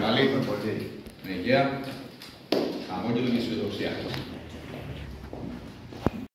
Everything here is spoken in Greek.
Καλή προπορτή. Με υγεία, χαμόγελο και αισιοδοξία.